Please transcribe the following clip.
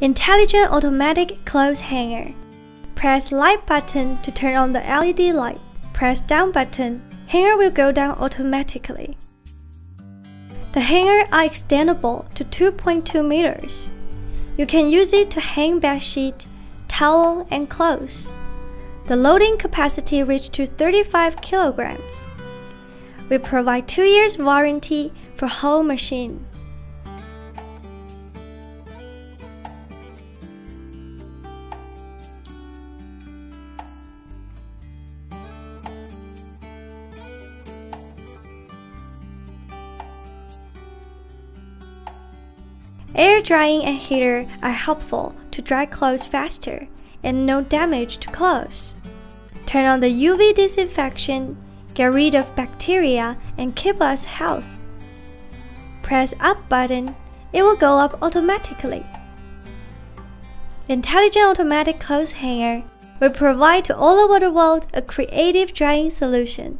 Intelligent automatic clothes hanger. Press light button to turn on the LED light. Press down button, hanger will go down automatically. The hanger are extendable to 2.2 meters. You can use it to hang bed sheet, towel, and clothes. The loading capacity reaches to 35 kilograms. We provide 2 years warranty for whole machine. Air drying and heater are helpful to dry clothes faster and no damage to clothes. Turn on the UV disinfection, get rid of bacteria and keep us health. Press up button, it will go up automatically. Intelligent automatic clothes hanger will provide to all over the world a creative drying solution.